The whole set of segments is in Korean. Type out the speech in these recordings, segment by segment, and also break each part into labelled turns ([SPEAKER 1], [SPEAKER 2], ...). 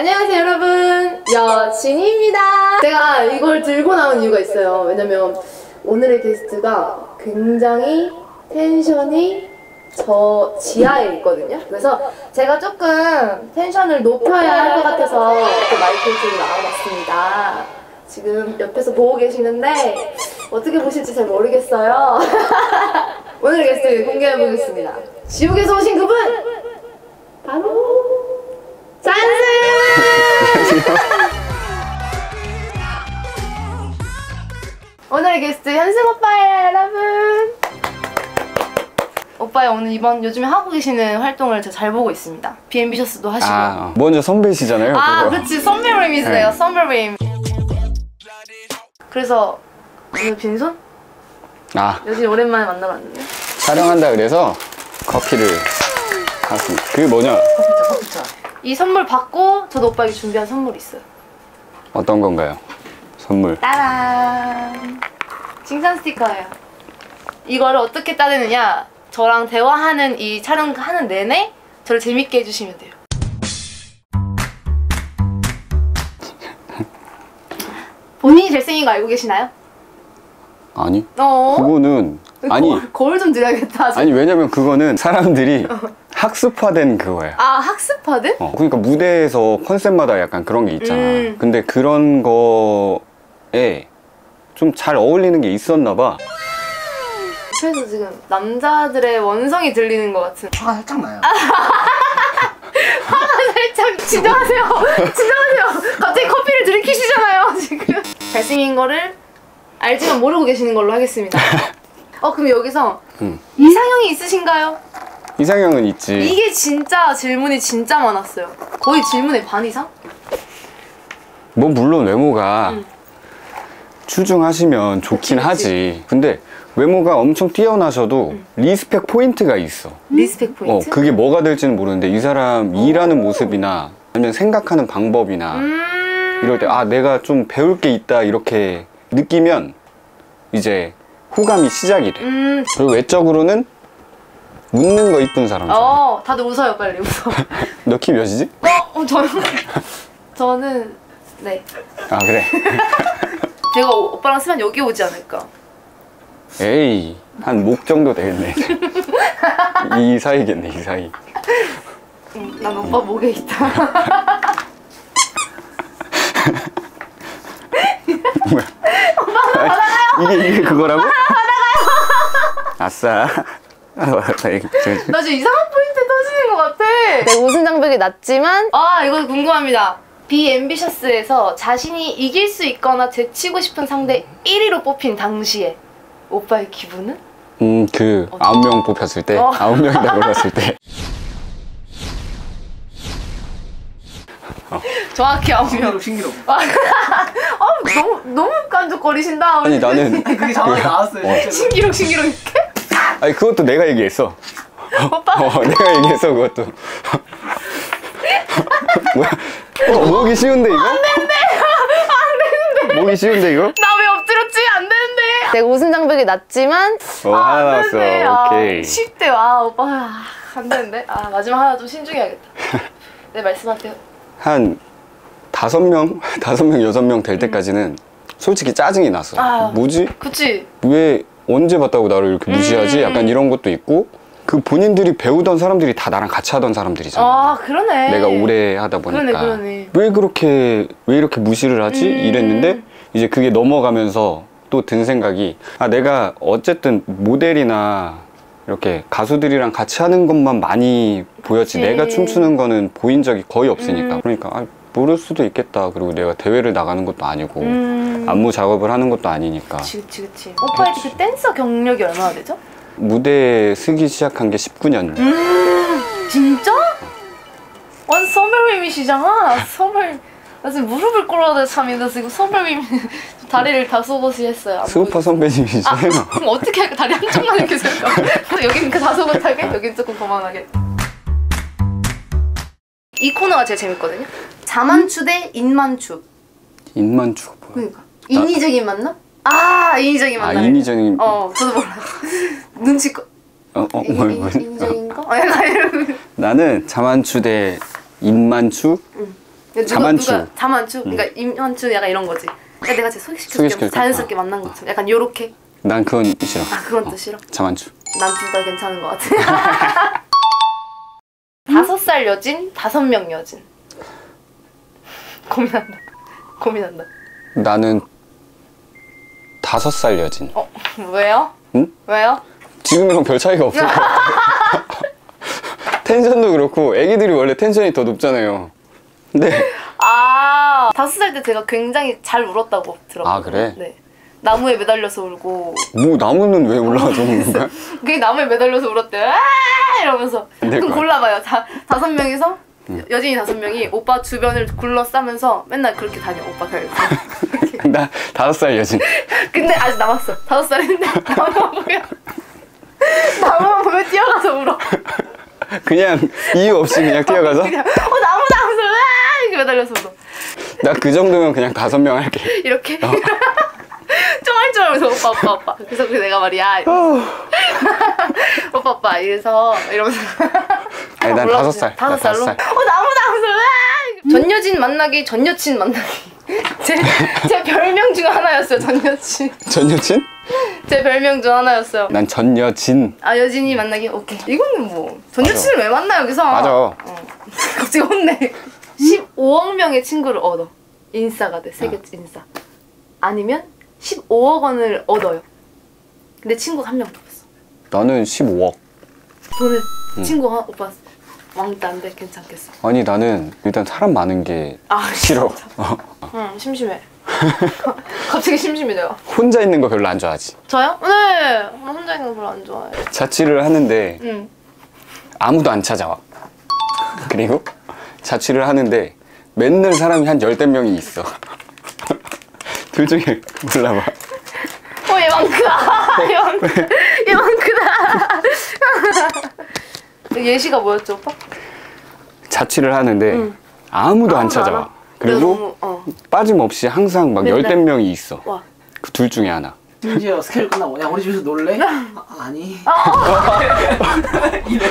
[SPEAKER 1] 안녕하세요 여러분. 여진입니다. 제가 이걸 들고 나온 이유가 있어요. 왜냐면 오늘의 게스트가 굉장히 텐션이 저 지하에 있거든요. 그래서 제가 조금 텐션을 높여야 할 것 같아서 이렇게 마이크를 들고 나와봤습니다. 지금 옆에서 보고 계시는데 어떻게 보실지 잘 모르겠어요. 오늘의 게스트 공개해보겠습니다. 지옥에서 오신 그분 오늘의 게스트 현승 오빠예요, 여러분. 오빠의 오늘 이번 요즘에 하고 계시는 활동을 제가 잘 보고 있습니다. 비엠비셔스도 하시고.
[SPEAKER 2] 아, 먼저 선배시잖아요.
[SPEAKER 1] 아,
[SPEAKER 2] 그거.
[SPEAKER 1] 그치. 썸머림이세요.
[SPEAKER 2] 네.
[SPEAKER 1] 썸머림. 그래서 오늘 빈손?
[SPEAKER 2] 아,
[SPEAKER 1] 요즘 오랜만에 만나봤는데.
[SPEAKER 2] 촬영한다 그래서 커피를 샀습니다. 그게 뭐냐?
[SPEAKER 1] 이 선물 받고 저도 오빠에게 준비한 선물이 있어요.
[SPEAKER 2] 어떤 건가요? 선물.
[SPEAKER 1] 따란! 칭찬 스티커예요. 이거를 어떻게 따내느냐? 저랑 대화하는 이 촬영하는 내내 저를 재밌게 해주시면 돼요. 본인이 잘생긴 거 알고 계시나요?
[SPEAKER 2] 아니,
[SPEAKER 1] 어?
[SPEAKER 2] 그거는 아니,
[SPEAKER 1] 거울, 거울 좀 드려야겠다.
[SPEAKER 2] 아니 왜냐면 그거는 사람들이 학습화된 그거예요.
[SPEAKER 1] 아 학습하든?
[SPEAKER 2] 어, 그러니까 무대에서 컨셉마다 약간 그런 게 있잖아.
[SPEAKER 1] 음.
[SPEAKER 2] 근데 그런 거에 좀 잘 어울리는 게 있었나 봐.
[SPEAKER 1] 그래서 지금 남자들의 원성이 들리는 것 같은.
[SPEAKER 3] 화가 살짝 나요.
[SPEAKER 1] 살짝 진정하세요. 진정하세요. 갑자기 커피를 들이키시잖아요 지금. 잘생긴 거를 알지만 모르고 계시는 걸로 하겠습니다. 어 그럼 여기서
[SPEAKER 2] 음.
[SPEAKER 1] 이상형이 있으신가요?
[SPEAKER 2] 이상형은 있지.
[SPEAKER 1] 이게 진짜 질문이 진짜 많았어요. 거의 질문의 반 이상?
[SPEAKER 2] 뭐 물론 외모가
[SPEAKER 1] 음.
[SPEAKER 2] 출중하시면 좋긴
[SPEAKER 1] 그치, 그치.
[SPEAKER 2] 하지. 근데 외모가 엄청 뛰어나셔도 respect 포인트가 있어.
[SPEAKER 1] respect
[SPEAKER 2] 어,
[SPEAKER 1] 포인트?
[SPEAKER 2] 그게 뭐가 될지는 모르는데 이 사람 일하는 모습이나 아니면 생각하는 방법이나
[SPEAKER 1] 음.
[SPEAKER 2] 이럴 때 아 내가 좀 배울 게 있다 이렇게 느끼면 이제 호감이 시작이 돼.
[SPEAKER 1] 음.
[SPEAKER 2] 그리고 외적으로는 웃는 거 이쁜 사람.
[SPEAKER 1] 어 다들 웃어요 빨리 웃어.
[SPEAKER 2] 너 키 몇이지?
[SPEAKER 1] 어, 어 저요? 저는 네.
[SPEAKER 2] 아 그래.
[SPEAKER 1] 제가 오- 오빠랑 서면 여기 오지 않을까.
[SPEAKER 2] 에이 한 목 정도 되겠네. 이 사이겠네 이 사이.
[SPEAKER 1] 응, 난 오빠 목에 있다.
[SPEAKER 2] 뭐야? 이게 이게 그거라고? 아싸. 아,
[SPEAKER 1] 나 지금 이상한 포인트 터지는 것 같아. 네, 웃은 장벽이 낮지만 아 이거 궁금합니다. 비앰비셔스에서 자신이 이길 수 있거나 제치고 싶은 상대 1위로 뽑힌 당시에 오빠의 기분은?
[SPEAKER 2] 음, 그 아홉 명 뽑혔을 때,
[SPEAKER 1] 어.
[SPEAKER 2] 아홉 명이다 골랐을 때.
[SPEAKER 1] 정확히 아홉 명.
[SPEAKER 3] 신기록.
[SPEAKER 1] 아, 아, 너무 너무 깐족거리신다.
[SPEAKER 2] 아니 나는
[SPEAKER 3] 그게 정확히 나왔어요.
[SPEAKER 2] 어.
[SPEAKER 1] 신기록 신기록 이렇게?
[SPEAKER 2] 아니 그것도 내가 얘기했어.
[SPEAKER 1] 오빠
[SPEAKER 2] 어, 내가 얘기했어 그것도. 뭐야? 어, 모기 쉬운데 이거? 안 되는데. 안 되는데. 모기 쉬운데 이거?
[SPEAKER 1] 나 왜 엎드렸지? 안 되는데. 내가 웃은 장벽이 낮지만
[SPEAKER 2] 어,
[SPEAKER 1] 아,
[SPEAKER 2] 하나
[SPEAKER 1] 안. 되는데. 아,
[SPEAKER 2] 오케이.
[SPEAKER 1] 10대 아 오빠 아, 안 되는데. 아 마지막 하나 좀 신중해야겠다. 네 말씀하세요.
[SPEAKER 2] 한 다섯 명, 다섯 명, 여섯 명 될 때까지는 솔직히 짜증이 났어.
[SPEAKER 1] 아.
[SPEAKER 2] 뭐지?
[SPEAKER 1] 그치?
[SPEAKER 2] 왜 언제 봤다고 나를 이렇게 무시하지?
[SPEAKER 1] 음.
[SPEAKER 2] 약간 이런 것도 있고 그 본인들이 배우던 사람들이 다 나랑 같이 하던 사람들이잖아.
[SPEAKER 1] 아 그러네.
[SPEAKER 2] 내가 오래 하다 보니까
[SPEAKER 1] 그러네, 그러네.
[SPEAKER 2] 왜 그렇게 왜 이렇게 무시를 하지
[SPEAKER 1] 음.
[SPEAKER 2] 이랬는데 이제 그게 넘어가면서 또 든 생각이 아 내가 어쨌든 모델이나 이렇게 가수들이랑 같이 하는 것만 많이 보였지
[SPEAKER 1] 그치.
[SPEAKER 2] 내가 춤추는 거는 보인 적이 거의 없으니까
[SPEAKER 1] 음.
[SPEAKER 2] 그러니까 아, 모를 수도 있겠다 그리고 내가 대회를 나가는 것도 아니고
[SPEAKER 1] 음.
[SPEAKER 2] 안무 작업을 하는 것도 아니니까
[SPEAKER 1] 그치 그치 그치. 오빠의 그 댄서 경력이 얼마나 되죠?
[SPEAKER 2] 무대 쓰기 시작한 게 19년
[SPEAKER 1] 음 진짜? 완 서mer님이시잖아. 서mer. 나 지금 무릎을 꿇어야 참 힘들었어. 이거 서mer님 다리를 다소곳이 했어요. 안
[SPEAKER 2] 스우파
[SPEAKER 1] 보이죠? 아,
[SPEAKER 2] 선배님이시잖아요
[SPEAKER 1] 그럼 어떻게 할까? 다리 한쪽만 이렇게 쓸까? 여기는 그 다소곳하게, 여기는 조금 거만하게. 이 코너가 제일 재밌거든요. 자만추 대 인만추.
[SPEAKER 2] 인만 주고 보여
[SPEAKER 1] 그러니까 인위적인 만남? 아 인위적인
[SPEAKER 2] 아
[SPEAKER 1] 만남.
[SPEAKER 2] 인위적인 어,
[SPEAKER 1] 어 저도 몰라. 눈치껏.
[SPEAKER 2] 어,
[SPEAKER 1] 인-
[SPEAKER 2] 뭘,
[SPEAKER 1] 인-
[SPEAKER 2] 뭘.
[SPEAKER 1] 거? 약간 이러고.
[SPEAKER 2] 나는 자만추 대 인만추
[SPEAKER 1] 응. 누가-
[SPEAKER 2] 자만추.
[SPEAKER 1] 누가, 자만추? 그러니까 인만추 약간 이런 거지. 그러니까 내가 쟤 소개시켜줄게.
[SPEAKER 2] 소개시켜줄까?
[SPEAKER 1] 자연스럽게
[SPEAKER 2] 아.
[SPEAKER 1] 만난 것처럼. 약간 요렇게.
[SPEAKER 2] 난 그건 싫어.
[SPEAKER 1] 아 그건 또 싫어.
[SPEAKER 2] 자만추.
[SPEAKER 1] 난 둘 다 괜찮은 것 같아. 다섯 살 여진, 다섯 명 여진. 고민한다. 고민한다.
[SPEAKER 2] 나는 다섯 살 여진.
[SPEAKER 1] 어 왜요?
[SPEAKER 2] 응?
[SPEAKER 1] 왜요?
[SPEAKER 2] 지금이랑 별 차이가 없을 것 같아. 텐션도 그렇고 애기들이 원래 텐션이 더 높잖아요. 근데
[SPEAKER 1] 아 다섯 살 때 제가 굉장히 잘 울었다고 들었거든요.
[SPEAKER 2] 아, 그래?
[SPEAKER 1] 네. 나무에 매달려서 울고
[SPEAKER 2] 뭐 나무는 왜 올라와서 오는 거야?
[SPEAKER 1] 그게 나무에 매달려서 울었대. 아 이러면서. 그럼. 골라봐요. 다 다섯 명이서 여진이 다섯 명이 오빠 주변을 굴러싸면서 맨날 그렇게 다녀. 오빠 닮고.
[SPEAKER 2] 나 다섯 살 여진.
[SPEAKER 1] 근데 아직 남았어. 다섯 살인데 나무만 보면 나무만 보면 뛰어가서 울어.
[SPEAKER 2] 그냥 이유 없이 그냥 뛰어가서
[SPEAKER 1] 그냥 어 나무다 하면서 아 이렇게 매달려서 울어.
[SPEAKER 2] 나 그 정도면 그냥 다섯 명 할게.
[SPEAKER 1] 이렇게 쫑알쫑알면서 오빠 오빠 오빠. 그래서 그 내가 말이야. 오빠 오빠 이래서 이러면서.
[SPEAKER 2] 아니 난 다섯 살.
[SPEAKER 1] 다섯
[SPEAKER 2] 나
[SPEAKER 1] 살로?
[SPEAKER 2] 살.
[SPEAKER 1] 어 나무다 하면서 아! 전 여진 만나기 전 여친 만나기. 제, 제 별명 중 하나였어요 전 여친.
[SPEAKER 2] 전 여친?
[SPEAKER 1] 제 별명 중 하나였어요.
[SPEAKER 2] 난 전 여진.
[SPEAKER 1] 아 여진이 만나기 오케이. 이거는 뭐 전
[SPEAKER 2] 맞아.
[SPEAKER 1] 여친을 왜 만나 여기서?
[SPEAKER 2] 맞아.
[SPEAKER 1] 어. 갑자기 혼내. 15억 명의 친구를 얻어. 인싸가 돼. 세계 인싸. 아니면 15억 원을 얻어요. 근데 친구가 한 명도 없어.
[SPEAKER 2] 나는 15억.
[SPEAKER 1] 돈을 친구가 오빠 왕따인데 괜찮겠어.
[SPEAKER 2] 아니 나는 일단 사람 많은 게
[SPEAKER 1] 아
[SPEAKER 2] 싫어. 어.
[SPEAKER 1] 응 심심해. 갑자기 심심해져요.
[SPEAKER 2] 혼자 있는 거 별로 안 좋아하지.
[SPEAKER 1] 저요? 네. 나 혼자 있는 거 별로 안 좋아해.
[SPEAKER 2] 자취를 하는데
[SPEAKER 1] 응.
[SPEAKER 2] 아무도 안 찾아와. 그리고 자취를 하는데 맨날 사람이 한 열댓 명이 있어. 둘 중에 골라봐.
[SPEAKER 1] 어, 얘 많구나. 얘 많구나. 얘 많구나. 예시가 뭐였죠, 오빠?
[SPEAKER 2] 자취를 하는데
[SPEAKER 1] 응.
[SPEAKER 2] 아무도 안
[SPEAKER 1] 아무도 안
[SPEAKER 2] 찾아와.
[SPEAKER 1] 와?
[SPEAKER 2] 그리고
[SPEAKER 1] 어.
[SPEAKER 2] 빠짐없이 항상 막
[SPEAKER 1] 맨날.
[SPEAKER 2] 열댓 명이 있어.
[SPEAKER 1] 와.
[SPEAKER 2] 그 둘 중에 하나.
[SPEAKER 3] 심지어 스케줄 끝나고 야 우리 집에서 놀래? 아, 아니 이래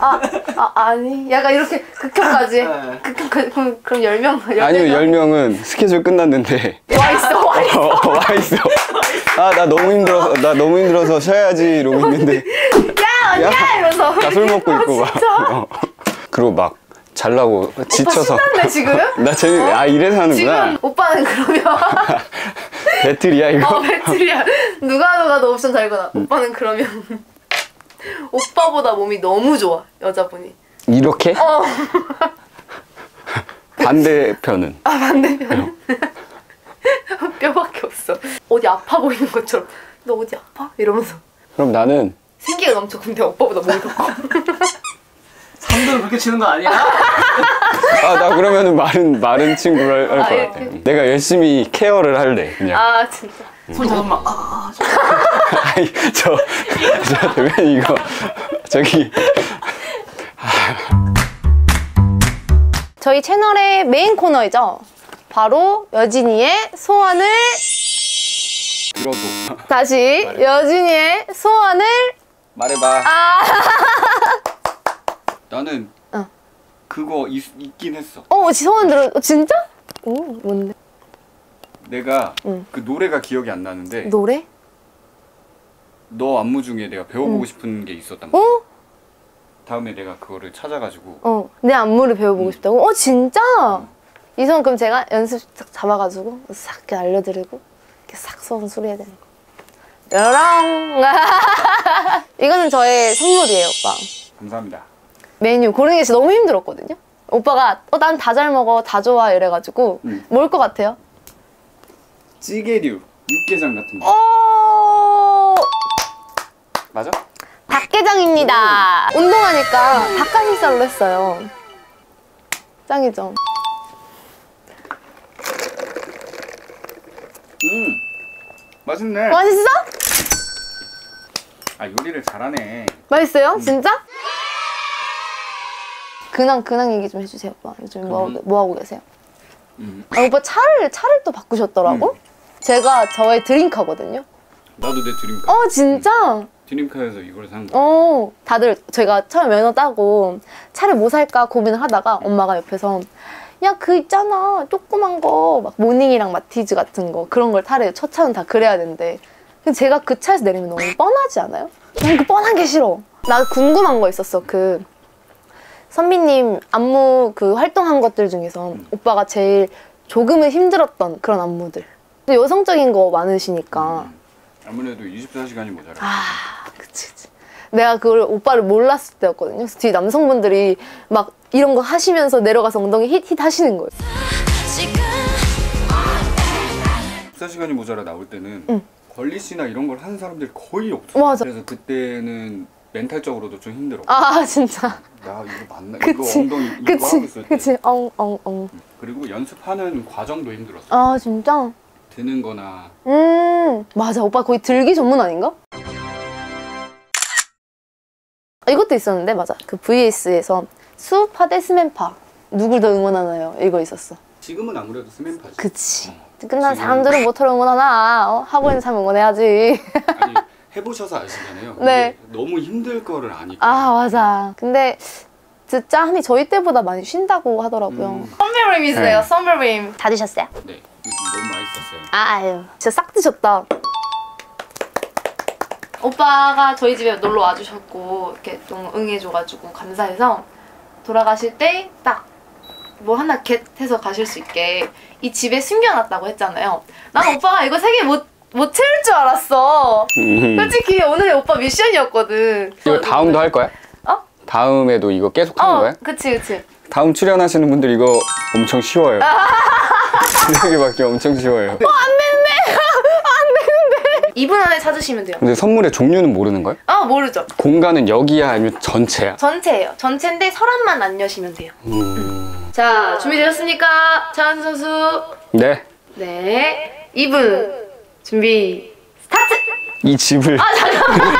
[SPEAKER 1] 아, 아, 아니. 약간 이렇게 극혐까지.
[SPEAKER 3] 네.
[SPEAKER 1] 극혐까지. 그럼, 그럼 10명.
[SPEAKER 2] 아니면 열 명은 스케줄 끝났는데
[SPEAKER 1] 와 있어, 와 있어.
[SPEAKER 2] 어, 와 있어. 아 나 너무 힘들어서 나 너무 힘들어서 쉬어야지 이러고 있는데
[SPEAKER 1] 야, 언니야! 이러면서.
[SPEAKER 2] 나 술 먹고
[SPEAKER 1] 아,
[SPEAKER 2] 있고 막.
[SPEAKER 1] 진짜?
[SPEAKER 2] 어. 그리고 막 잘라고
[SPEAKER 1] 오빠
[SPEAKER 2] 지쳐서
[SPEAKER 1] 신났네, 지금?
[SPEAKER 2] 나 재미 아 이래서 하는구나.
[SPEAKER 1] 지금 오빠는 그러면.
[SPEAKER 2] 배틀이야 이거.
[SPEAKER 1] 어, 배틀이야. 누가 누가 더 옵션 잘 거나. 오빠는 그러면. 오빠보다 몸이 너무 좋아, 여자분이.
[SPEAKER 2] 이렇게
[SPEAKER 1] 어.
[SPEAKER 2] 반대편은
[SPEAKER 1] 아 반대편 뼈밖에 없어 어디 아파 보이는 것처럼 너 어디 아파? 이러면서
[SPEAKER 2] 그럼 나는
[SPEAKER 1] 생기가 넘쳐 근데 오빠보다 몸이 더 커.
[SPEAKER 3] 삼도를 그렇게 치는 거 아니야?
[SPEAKER 2] 아 나 그러면은 마른 마른 친구를 할
[SPEAKER 1] 아,
[SPEAKER 2] 것
[SPEAKER 1] 이렇게?
[SPEAKER 2] 같아. 내가 열심히 케어를 할래 그냥.
[SPEAKER 1] 아 진짜
[SPEAKER 3] 손 잡으면 아
[SPEAKER 2] 아니 저, 저 대변 이거 저기
[SPEAKER 1] 저희 채널의 메인 코너이죠 바로 여진이의 소원을
[SPEAKER 2] 들어도
[SPEAKER 1] 다시 여진이의 소원을
[SPEAKER 2] 말해봐.
[SPEAKER 1] 아
[SPEAKER 2] 나는
[SPEAKER 1] 어.
[SPEAKER 2] 그거 있, 있긴 했어.
[SPEAKER 1] 어, 소원 들어 어, 진짜? 오 뭔데?
[SPEAKER 2] 내가
[SPEAKER 1] 응.
[SPEAKER 2] 그 노래가 기억이 안 나는데
[SPEAKER 1] 노래?
[SPEAKER 2] 너 안무 중에 내가 배워보고 싶은 게 있었단 말이야.
[SPEAKER 1] 어?
[SPEAKER 2] 다음에 내가 그거를 찾아가지고
[SPEAKER 1] 어, 내 안무를 배워보고 싶다고? 어, 진짜? 이 소원 그럼 제가 연습 싹 잡아가지고 싹 이렇게 알려드리고 이렇게 싹 소원 소리해야 되는 거. 뾰로롱! 이거는 저의 선물이에요, 오빠.
[SPEAKER 2] 감사합니다.
[SPEAKER 1] 메뉴 고르는 게 진짜 너무 힘들었거든요. 오빠가 어, 난 다 잘 먹어, 다 좋아 이래가지고
[SPEAKER 2] 응.
[SPEAKER 1] 뭘것 같아요?
[SPEAKER 2] 찌개류, 육개장 같은 거.
[SPEAKER 1] 오!
[SPEAKER 2] 맞아?
[SPEAKER 1] 닭게장입니다. 운동하니까 닭가슴살로 했어요. 짱이죠?
[SPEAKER 2] 음, 맛있네.
[SPEAKER 1] 맛있어?
[SPEAKER 2] 아 요리를 잘하네.
[SPEAKER 1] 맛있어요? 진짜? 근황 근황 얘기 좀 해주세요, 오빠. 요즘 뭐, 하고- 뭐 하고 계세요?
[SPEAKER 2] 음,
[SPEAKER 1] 아, 오빠 차를 차를 또 바꾸셨더라고? 제가 저의 드림카거든요.
[SPEAKER 2] 나도 내 드림카.
[SPEAKER 1] 어 진짜?
[SPEAKER 2] 드림카에서 이걸 산 거.
[SPEAKER 1] 어 다들 제가 처음 면허 따고 차를 뭐 살까 고민을 하다가 엄마가 옆에서 야 그 있잖아 조그만 거 막 모닝이랑 마티즈 같은 거 그런 걸 타래요 첫 차는 다 그래야 된대 근데 제가 그 차에서 내리면 너무 뻔하지 않아요? 난 그 뻔한 게 싫어 나 궁금한 거 있었어 그 선비님 안무 그 활동한 것들 중에서 오빠가 제일 조금은 힘들었던 그런 안무들 근데 여성적인 거 많으시니까
[SPEAKER 2] 아무래도 24시간이 모자라.
[SPEAKER 1] 아, 그치, 그치. 내가 그걸 오빠를 몰랐을 때였거든요. 그래서 뒤에 남성분들이 막 이런 거 하시면서 내려가서 엉덩이 힛, 힛 하시는 거예요.
[SPEAKER 2] 24시간이 모자라 나올 때는
[SPEAKER 1] 응.
[SPEAKER 2] 권리 씨나 이런 걸 하는 사람들이 거의 없어.
[SPEAKER 1] 맞아.
[SPEAKER 2] 그래서 그때는 멘탈적으로도 좀 힘들어.
[SPEAKER 1] 아, 진짜.
[SPEAKER 2] 나 이거 맞나?
[SPEAKER 1] 그치.
[SPEAKER 2] 이거 엉덩이 이거 하고
[SPEAKER 1] 그치,
[SPEAKER 2] 있을 때.
[SPEAKER 1] 그치. 엉, 엉, 엉.
[SPEAKER 2] 그리고 연습하는 과정도 힘들었어.
[SPEAKER 1] 아, 진짜?
[SPEAKER 2] 드는 거나
[SPEAKER 1] 음, 맞아. 오빠 거의 들기 전문 아닌가? 아, 이것도 있었는데, 맞아. 그 VS에서 수파 대 스맨파. 누굴 더 응원하나요? 이거 있었어.
[SPEAKER 2] 지금은 아무래도 스맨파지.
[SPEAKER 1] 그치. 끝난
[SPEAKER 2] 지금-
[SPEAKER 1] 사람들은 모터를 응원하나? 어? 하고 있는 사람 응원해야지.
[SPEAKER 2] 아니 해보셔서 아시잖아요.
[SPEAKER 1] 네.
[SPEAKER 2] 근데 너무 힘들 거를 아니까.
[SPEAKER 1] 아 맞아. 근데 진짜 한이 저희 때보다 많이 쉰다고 하더라고요.
[SPEAKER 2] 음.
[SPEAKER 1] 썸머림이세요.
[SPEAKER 2] 네.
[SPEAKER 1] 썸머림. 다 드셨어요?
[SPEAKER 2] 네. 너무 맛있었어요.
[SPEAKER 1] 아유, 진짜 싹 드셨다. 오빠가 저희 집에 놀러 와주셨고 이렇게 좀 응해줘가지고 감사해서 돌아가실 때 딱 뭐 하나 겟해서 가실 수 있게 이 집에 숨겨놨다고 했잖아요. 난 오빠가 이거 세개못 못 채울 줄 알았어. 솔직히 오늘의 오빠 미션이었거든.
[SPEAKER 2] 이거 다음도 할 거야?
[SPEAKER 1] 어?
[SPEAKER 2] 다음에도 이거 계속 하는
[SPEAKER 1] 어,
[SPEAKER 2] 거야?
[SPEAKER 1] 그치 그치.
[SPEAKER 2] 다음 출연하시는 분들 이거 엄청 쉬워요. 세 개밖에 엄청 쉬워요.
[SPEAKER 1] 이분 안에 찾으시면 돼요.
[SPEAKER 2] 근데 선물의 종류는 모르는 거야?
[SPEAKER 1] 아 모르죠.
[SPEAKER 2] 공간은 여기야 아니면 전체야?
[SPEAKER 1] 전체예요. 전체인데 서랍만 안 여시면 돼요.
[SPEAKER 2] 음...
[SPEAKER 1] 자 준비되셨습니까? 차은수 선수.
[SPEAKER 2] 네.
[SPEAKER 1] 네. 2분 준비 스타트.
[SPEAKER 2] 이 집을
[SPEAKER 1] 아 잠깐만.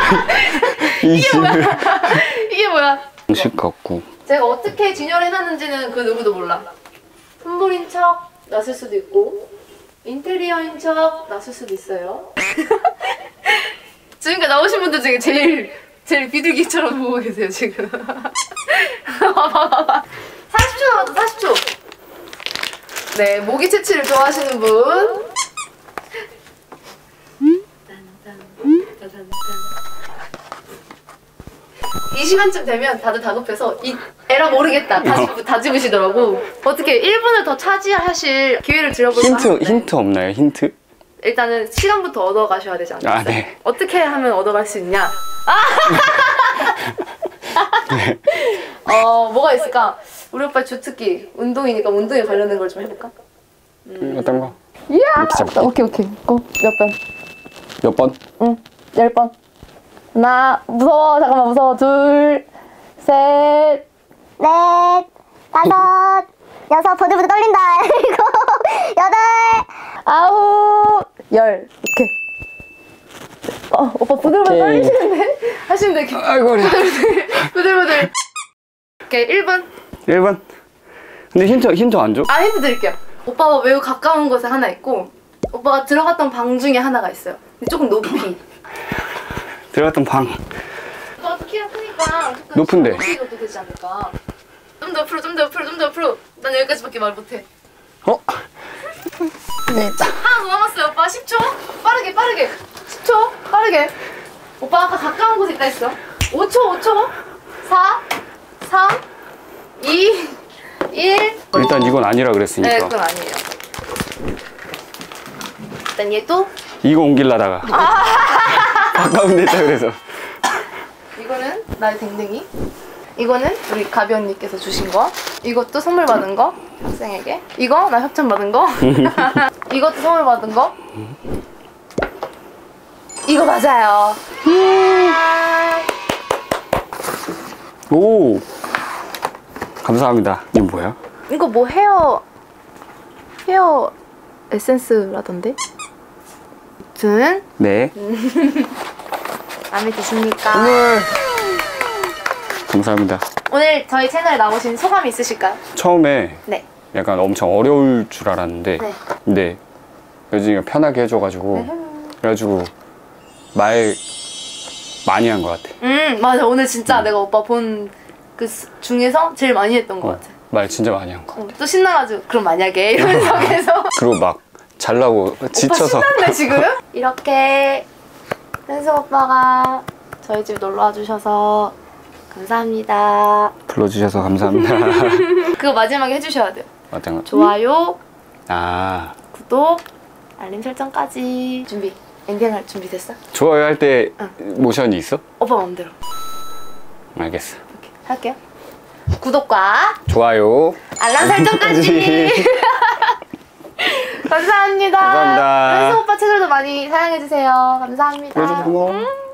[SPEAKER 2] 이 집을
[SPEAKER 1] 이게 뭐야?
[SPEAKER 2] 음식 같고
[SPEAKER 1] 제가 어떻게 진열해 놨는지는 그 누구도 몰라. 선물인 척 놨을 수도 있고 인테리어인 척 놨을 수도 있어요. 지금까지 나오신 분들 중에 제일 제일 비둘기처럼 보고 계세요 지금. 봐봐 봐봐. 40초 남았다 40초. 네 모기 채취를 좋아하시는 분. 이 시간쯤 되면 다들 다급해서 이 에라 모르겠다 다, 집, 다 집으시더라고 어떻게 1분을 더 차지하실 기회를 드려볼까
[SPEAKER 2] 힌트
[SPEAKER 1] 하는데
[SPEAKER 2] 힌트 없나요? 힌트?
[SPEAKER 1] 일단은 시간부터 얻어 가셔야 되지 않나요?
[SPEAKER 2] 아, 네.
[SPEAKER 1] 어떻게 하면 얻어 갈 수 있냐 아! 어 뭐가 있을까 우리 오빠 주특기 운동이니까 운동에 관련된 걸 좀 해볼까?
[SPEAKER 2] 어떤 거?
[SPEAKER 1] 이야
[SPEAKER 2] 잡을게.
[SPEAKER 1] 오케이 오케이 고 몇 번?
[SPEAKER 2] 몇 번?
[SPEAKER 1] 응, 열 번. 하나, 무서워, 잠깐만, 무서워. 둘, 셋,
[SPEAKER 4] 넷, 다섯, 여섯, 보들보들 떨린다. 일곱, 여덟,
[SPEAKER 1] 아홉, 열. 이렇게. 어, 오빠 부들부들
[SPEAKER 2] 오케이.
[SPEAKER 1] 떨리시는데? 하시면 돼. 이렇게.
[SPEAKER 2] 아이고 그래.
[SPEAKER 1] 부들부들. 오케이, 1분.
[SPEAKER 2] 1번. 근데 힌트 힌트 안 줘?
[SPEAKER 1] 아, 힌트 드릴게요. 오빠가 매우 가까운 곳에 하나 있고, 오빠가 들어갔던 방 중에 하나가 있어요. 근데 조금 높이.
[SPEAKER 2] 들어갔던 방.
[SPEAKER 1] 오빠가 키가 크니까
[SPEAKER 2] 높은데.
[SPEAKER 1] 높이도 되지 않을까. 좀더 옆으로, 좀더 옆으로, 좀더 옆으로. 난 여기까지밖에 말 못해.
[SPEAKER 2] 어?
[SPEAKER 1] 하나 더 남았어요 오빠 10초 빠르게 빠르게 10초 빠르게 오빠 아까 가까운 곳에 있다 했어 5초 5초 4 3 2 1
[SPEAKER 2] 일단 이건 아니라 그랬으니까.
[SPEAKER 1] 네, 그건 아니에요 일단 얘도
[SPEAKER 2] 이거 옮길라다가 가까운 데 있다 그래서.
[SPEAKER 1] 이거는 나의 댕댕이 이거는 우리 가비 언니께서 주신 거 이것도 선물 받은 거 학생에게 이거 나 협찬 받은 거 이것도 선물 받은 거 이거 맞아요
[SPEAKER 2] 오. 감사합니다. 이거 뭐야?
[SPEAKER 1] 이거 뭐 헤어 헤어 에센스라던데? 아무튼
[SPEAKER 2] 네.
[SPEAKER 1] 마음에 드십니까?
[SPEAKER 2] 감사합니다.
[SPEAKER 1] 오늘 저희 채널에 나오신 소감이 있으실까요?
[SPEAKER 2] 처음에
[SPEAKER 1] 네.
[SPEAKER 2] 약간 엄청 어려울 줄 알았는데
[SPEAKER 1] 네.
[SPEAKER 2] 근데 여진이가 편하게 해줘가지고 그래가지고 말 많이 한 것 같아.
[SPEAKER 1] 음 맞아 오늘 진짜 내가 오빠 본 그 중에서 제일 많이 했던 것
[SPEAKER 2] 어.
[SPEAKER 1] 같아
[SPEAKER 2] 말 진짜 많이 한 거.
[SPEAKER 1] 어, 또 신나가지고 그럼 만약에 이러면서 계속
[SPEAKER 2] 그리고 막 잘라고 지쳐서
[SPEAKER 1] 오빠 신났네 지금? 이렇게 현수 오빠가 저희 집 놀러 와 주셔서 감사합니다.
[SPEAKER 2] 불러주셔서 감사합니다.
[SPEAKER 1] 그거 마지막에 해주셔야 돼요.
[SPEAKER 2] 어떤 거?
[SPEAKER 1] 좋아요,
[SPEAKER 2] 아
[SPEAKER 1] 구독, 알림 설정까지 준비. 엔딩 할 준비 됐어?
[SPEAKER 2] 좋아요 할 때 모션이 있어?
[SPEAKER 1] 오빠 마음대로.
[SPEAKER 2] 알겠어.
[SPEAKER 1] 이렇게 할게요. 구독과
[SPEAKER 2] 좋아요.
[SPEAKER 1] 알람 설정까지. 감사합니다.
[SPEAKER 2] 감사합니다.
[SPEAKER 1] 현수 오빠 채널도 많이 사랑해주세요. 감사합니다.
[SPEAKER 2] 그래서 고마워.